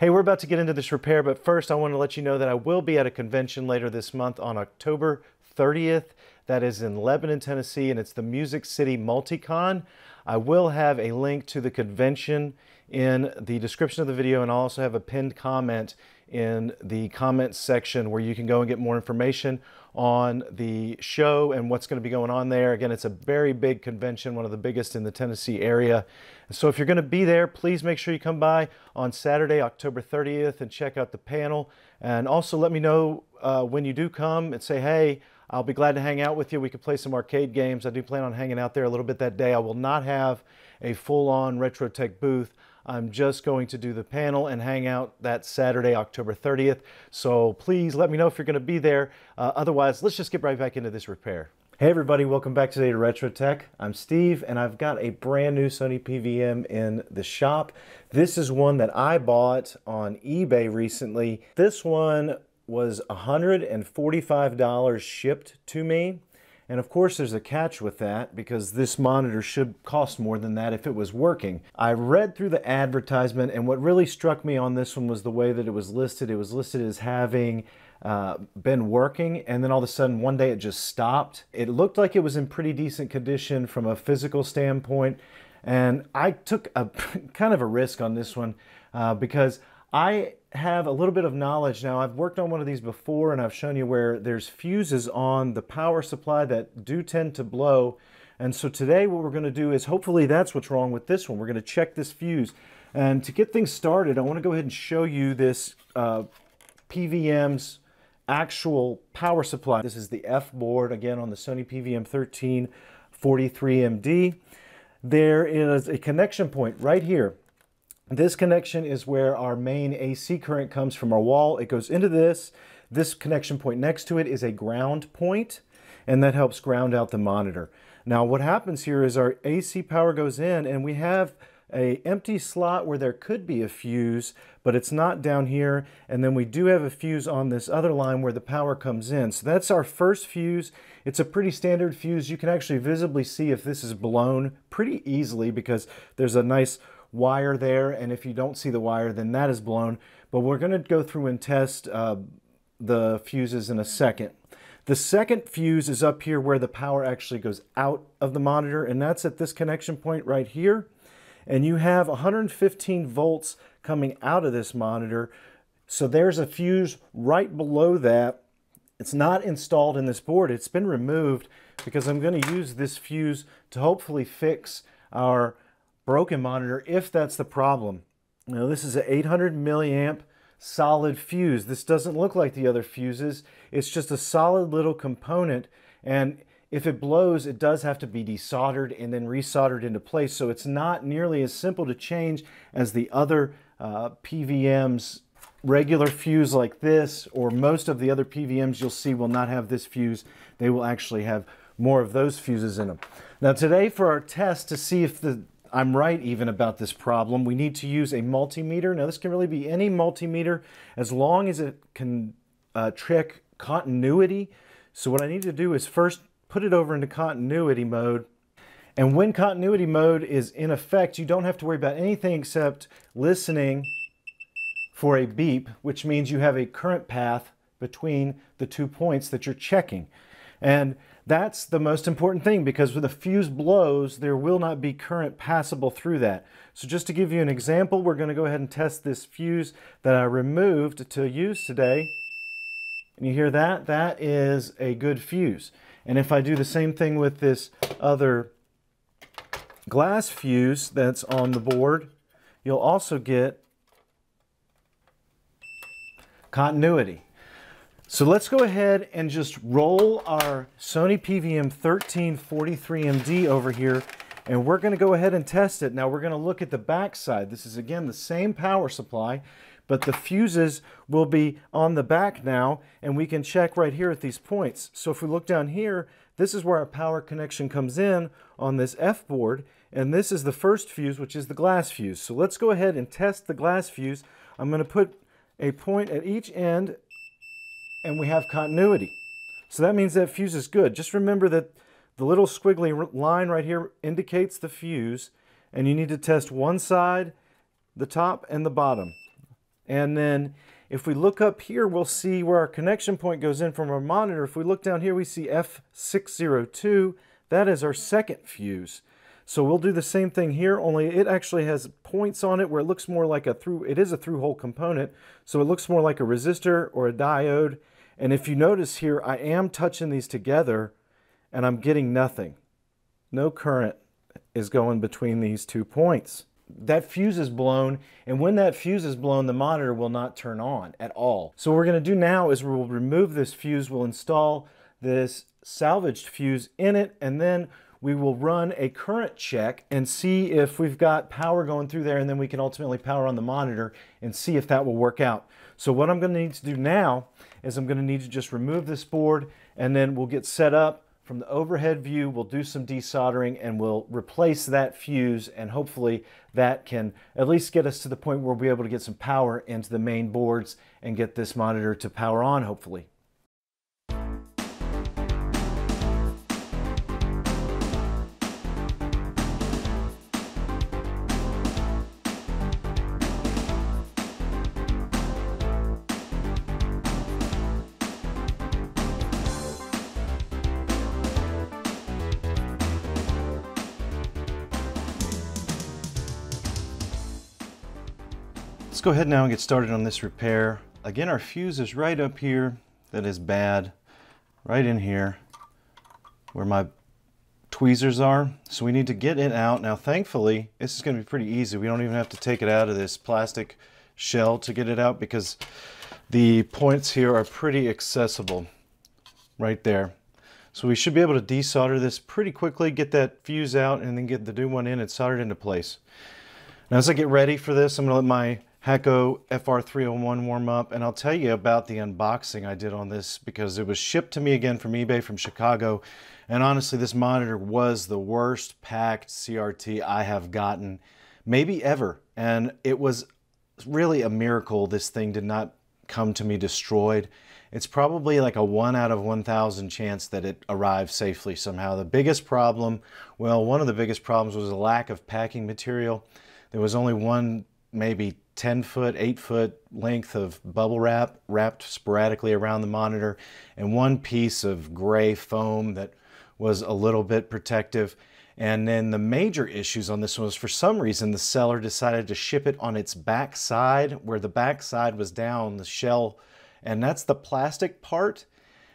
Hey, we're about to get into this repair, but first I want to let you know that I will be at a convention later this month on October 30th. That is in Lebanon, Tennessee, and it's the Music City Multicon. I will have a link to the convention in the description of the video, and I'll also have a pinned comment in the comments section where you can go and get more information on the show and what's going to be going on there. Again, it's a very big convention, one of the biggest in the Tennessee area. So if you're going to be there, please make sure you come by on Saturday, October 30th and check out the panel. And also let me know uh, when you do come and say, hey, I'll be glad to hang out with you. We could play some arcade games. I do plan on hanging out there a little bit that day. I will not have a full-on Retrotech booth. I'm just going to do the panel and hang out that Saturday, October 30th. So please let me know if you're going to be there. Uh, otherwise, let's just get right back into this repair. Hey everybody, welcome back today to Retro Tech. I'm Steve and I've got a brand new Sony PVM in the shop. This is one that I bought on eBay recently. This one was $145 shipped to me. And of course there's a catch with that because this monitor should cost more than that if it was working. I read through the advertisement and what really struck me on this one was the way that it was listed. It was listed as having uh, been working and then all of a sudden one day it just stopped. It looked like it was in pretty decent condition from a physical standpoint and I took a kind of a risk on this one uh, because I have a little bit of knowledge now. I've worked on one of these before and I've shown you where there's fuses on the power supply that do tend to blow. And so today what we're going to do is hopefully that's what's wrong with this one. We're going to check this fuse. And to get things started, I want to go ahead and show you this uh, PVM's actual power supply. This is the F board, again, on the Sony PVM 1343MD. There is a connection point right here this connection is where our main AC current comes from our wall. It goes into this. This connection point next to it is a ground point, and that helps ground out the monitor. Now what happens here is our AC power goes in and we have a empty slot where there could be a fuse, but it's not down here. And then we do have a fuse on this other line where the power comes in. So that's our first fuse. It's a pretty standard fuse. You can actually visibly see if this is blown pretty easily because there's a nice wire there, and if you don't see the wire, then that is blown. But we're going to go through and test uh, the fuses in a second. The second fuse is up here where the power actually goes out of the monitor, and that's at this connection point right here. And you have 115 volts coming out of this monitor. So there's a fuse right below that. It's not installed in this board. It's been removed because I'm going to use this fuse to hopefully fix our broken monitor if that's the problem. Now this is an 800 milliamp solid fuse. This doesn't look like the other fuses. It's just a solid little component and if it blows, it does have to be desoldered and then resoldered into place. So it's not nearly as simple to change as the other uh, PVMs regular fuse like this or most of the other PVMs you'll see will not have this fuse. They will actually have more of those fuses in them. Now today for our test to see if the I'm right even about this problem. We need to use a multimeter. Now this can really be any multimeter as long as it can uh, trick continuity. So what I need to do is first put it over into continuity mode. And when continuity mode is in effect, you don't have to worry about anything except listening for a beep, which means you have a current path between the two points that you're checking. And that's the most important thing because when the fuse blows, there will not be current passable through that. So just to give you an example, we're going to go ahead and test this fuse that I removed to use today. And you hear that? That is a good fuse. And if I do the same thing with this other glass fuse that's on the board, you'll also get continuity. So let's go ahead and just roll our Sony PVM 1343MD over here and we're going to go ahead and test it. Now we're going to look at the back side. This is again the same power supply, but the fuses will be on the back now and we can check right here at these points. So if we look down here, this is where our power connection comes in on this F board and this is the first fuse which is the glass fuse. So let's go ahead and test the glass fuse. I'm going to put a point at each end and we have continuity. So that means that fuse is good. Just remember that the little squiggly line right here indicates the fuse and you need to test one side, the top and the bottom. And then if we look up here, we'll see where our connection point goes in from our monitor. If we look down here, we see F602. That is our second fuse. So we'll do the same thing here, only it actually has points on it where it looks more like a through, it is a through hole component, so it looks more like a resistor or a diode. And if you notice here, I am touching these together and I'm getting nothing. No current is going between these two points. That fuse is blown, and when that fuse is blown, the monitor will not turn on at all. So what we're gonna do now is we'll remove this fuse, we'll install this salvaged fuse in it, and then we will run a current check and see if we've got power going through there and then we can ultimately power on the monitor and see if that will work out. So what I'm going to need to do now is I'm going to need to just remove this board and then we'll get set up from the overhead view. We'll do some desoldering and we'll replace that fuse and hopefully that can at least get us to the point where we'll be able to get some power into the main boards and get this monitor to power on hopefully. Let's go ahead now and get started on this repair. Again, our fuse is right up here. That is bad. Right in here where my tweezers are. So we need to get it out. Now, thankfully, this is going to be pretty easy. We don't even have to take it out of this plastic shell to get it out because the points here are pretty accessible right there. So we should be able to desolder this pretty quickly, get that fuse out, and then get the new one in and solder it into place. Now as I get ready for this, I'm going to let my Hakko FR301 warm up and I'll tell you about the unboxing I did on this because it was shipped to me again from eBay from Chicago and honestly this monitor was the worst packed CRT I have gotten maybe ever and it was really a miracle this thing did not come to me destroyed. It's probably like a 1 out of 1,000 chance that it arrived safely somehow. The biggest problem, well one of the biggest problems was a lack of packing material. There was only one maybe 10 foot, 8 foot length of bubble wrap wrapped sporadically around the monitor, and one piece of gray foam that was a little bit protective. And then the major issues on this one was for some reason the seller decided to ship it on its back side, where the back side was down, the shell, and that's the plastic part.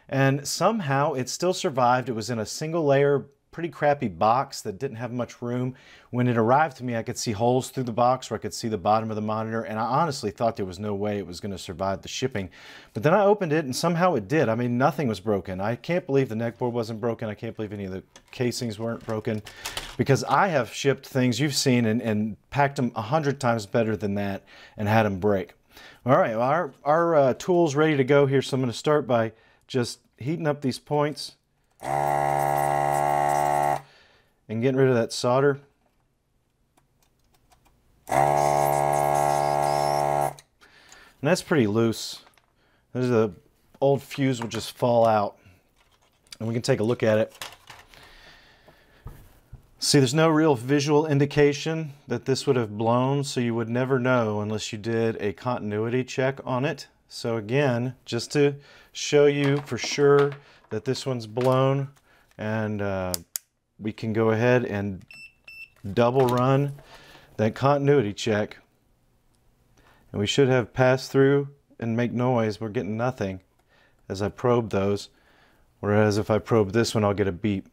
And somehow it still survived. It was in a single layer pretty crappy box that didn't have much room. When it arrived to me, I could see holes through the box where I could see the bottom of the monitor, and I honestly thought there was no way it was going to survive the shipping. But then I opened it, and somehow it did. I mean, nothing was broken. I can't believe the neckboard wasn't broken. I can't believe any of the casings weren't broken, because I have shipped things you've seen and, and packed them a hundred times better than that and had them break. All right, well, our, our uh, tool's ready to go here, so I'm going to start by just heating up these points and getting rid of that solder. And that's pretty loose. There's a old fuse will just fall out. And we can take a look at it. See, there's no real visual indication that this would have blown, so you would never know unless you did a continuity check on it. So again, just to show you for sure that this one's blown and uh, we can go ahead and double run that continuity check. And we should have passed through and make noise. We're getting nothing as I probe those. Whereas if I probe this one, I'll get a beep.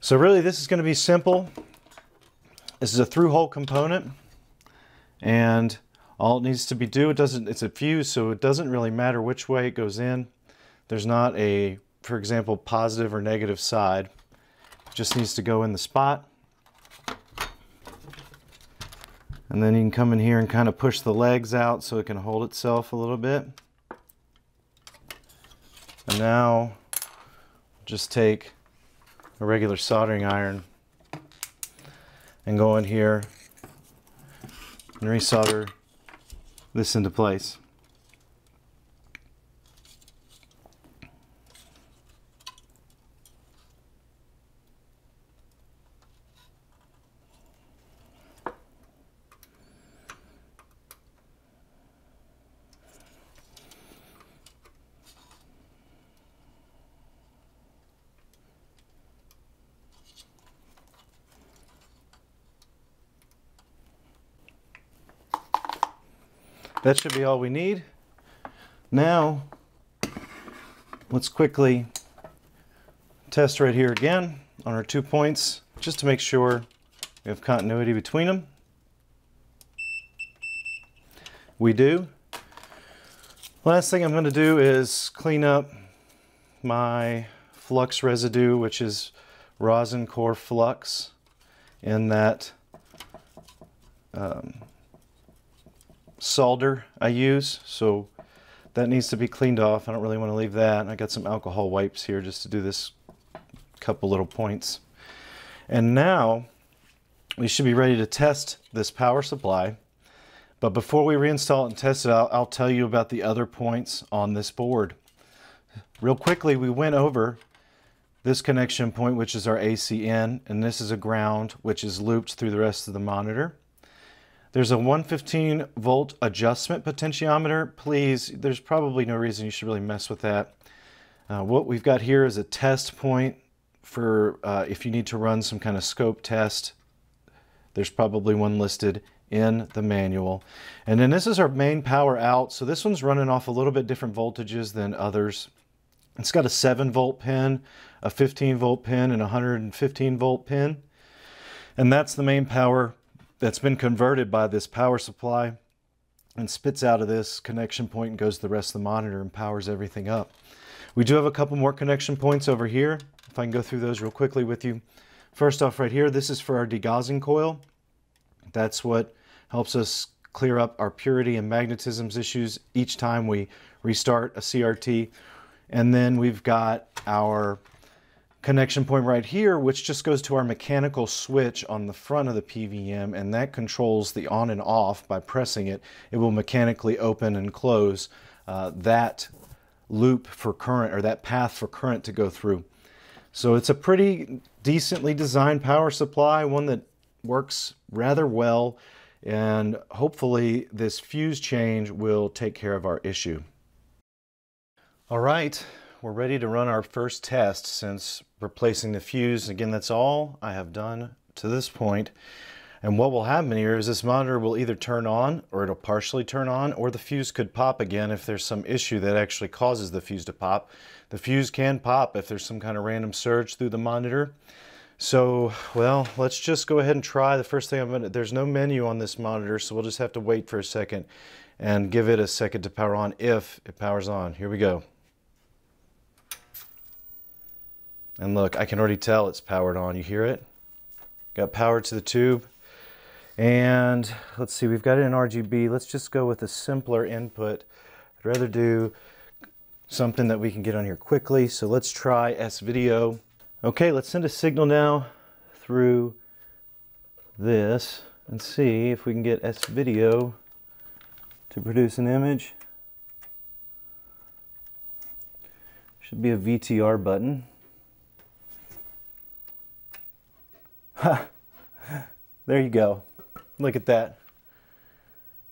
So really this is going to be simple. This is a through hole component and all it needs to be do, it doesn't, it's a fuse, so it doesn't really matter which way it goes in. There's not a for example, positive or negative side. Just needs to go in the spot. And then you can come in here and kind of push the legs out so it can hold itself a little bit. And now just take a regular soldering iron and go in here and resolder this into place. That should be all we need. Now, let's quickly test right here again on our two points, just to make sure we have continuity between them. We do. Last thing I'm going to do is clean up my flux residue, which is rosin core flux in that um, solder I use. So that needs to be cleaned off. I don't really want to leave that. I got some alcohol wipes here just to do this couple little points. And now we should be ready to test this power supply. But before we reinstall it and test it, I'll, I'll tell you about the other points on this board. Real quickly, we went over this connection point, which is our ACN, and this is a ground, which is looped through the rest of the monitor. There's a 115 volt adjustment potentiometer. Please, there's probably no reason you should really mess with that. Uh, what we've got here is a test point for uh, if you need to run some kind of scope test. There's probably one listed in the manual. And then this is our main power out. So this one's running off a little bit different voltages than others. It's got a 7 volt pin, a 15 volt pin, and a 115 volt pin. And that's the main power that's been converted by this power supply and spits out of this connection point and goes to the rest of the monitor and powers everything up. We do have a couple more connection points over here. If I can go through those real quickly with you. First off right here, this is for our degaussing coil. That's what helps us clear up our purity and magnetisms issues each time we restart a CRT. And then we've got our connection point right here, which just goes to our mechanical switch on the front of the PVM, and that controls the on and off by pressing it. It will mechanically open and close uh, that loop for current, or that path for current to go through. So it's a pretty decently designed power supply, one that works rather well, and hopefully this fuse change will take care of our issue. All right, we're ready to run our first test since replacing the fuse. Again, that's all I have done to this point. And what will happen here is this monitor will either turn on or it'll partially turn on or the fuse could pop again if there's some issue that actually causes the fuse to pop. The fuse can pop if there's some kind of random surge through the monitor. So, well, let's just go ahead and try. The first thing I'm gonna, there's no menu on this monitor, so we'll just have to wait for a second and give it a second to power on if it powers on. Here we go. And look, I can already tell it's powered on. You hear it? Got power to the tube. And let's see, we've got it in RGB. Let's just go with a simpler input. I'd rather do something that we can get on here quickly. So let's try S-Video. Okay, let's send a signal now through this and see if we can get S-Video to produce an image. Should be a VTR button. there you go. Look at that.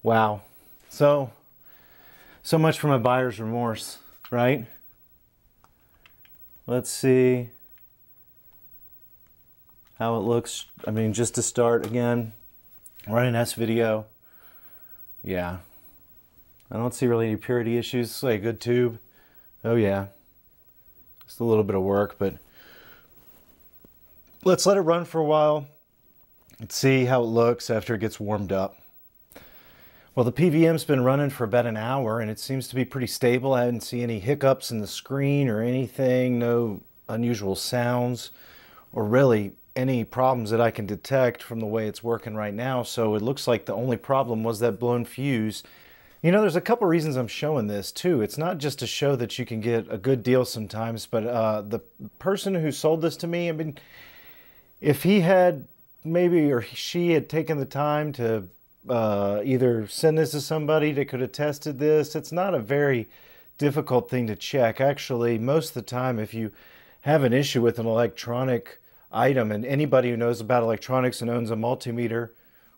Wow. So, so much for my buyer's remorse, right? Let's see how it looks. I mean, just to start again, running S video. Yeah. I don't see really any purity issues. It's like a good tube. Oh yeah. Just a little bit of work, but let's let it run for a while and see how it looks after it gets warmed up. Well, the PVM's been running for about an hour and it seems to be pretty stable. I didn't see any hiccups in the screen or anything, no unusual sounds, or really any problems that I can detect from the way it's working right now. So it looks like the only problem was that blown fuse. You know, there's a couple reasons I'm showing this too. It's not just to show that you can get a good deal sometimes, but uh, the person who sold this to me, I mean, if he had maybe or she had taken the time to uh, either send this to somebody that could have tested this, it's not a very difficult thing to check. Actually, most of the time, if you have an issue with an electronic item, and anybody who knows about electronics and owns a multimeter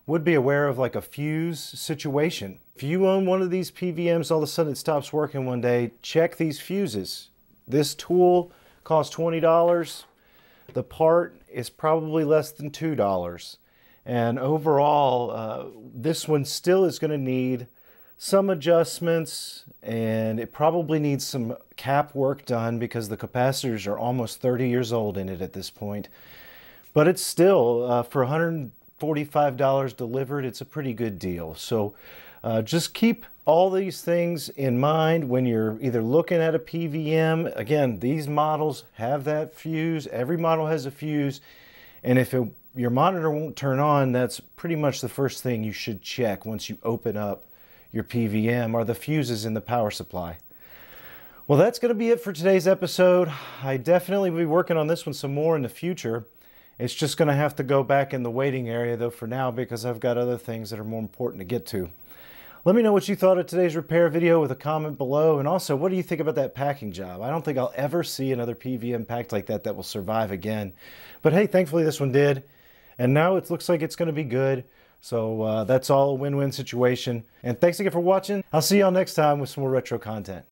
would be aware of like a fuse situation. If you own one of these PVMs, all of a sudden it stops working one day, check these fuses. This tool costs $20. The part is probably less than $2. And overall, uh, this one still is going to need some adjustments and it probably needs some cap work done because the capacitors are almost 30 years old in it at this point. But it's still, uh, for $145 delivered, it's a pretty good deal. So uh, just keep all these things in mind when you're either looking at a PVM. Again, these models have that fuse. Every model has a fuse. And if it, your monitor won't turn on, that's pretty much the first thing you should check once you open up your PVM are the fuses in the power supply. Well, that's going to be it for today's episode. I definitely will be working on this one some more in the future. It's just going to have to go back in the waiting area though for now because I've got other things that are more important to get to. Let me know what you thought of today's repair video with a comment below. And also, what do you think about that packing job? I don't think I'll ever see another PVM packed like that that will survive again. But hey, thankfully this one did. And now it looks like it's going to be good. So uh, that's all a win-win situation. And thanks again for watching. I'll see y'all next time with some more retro content.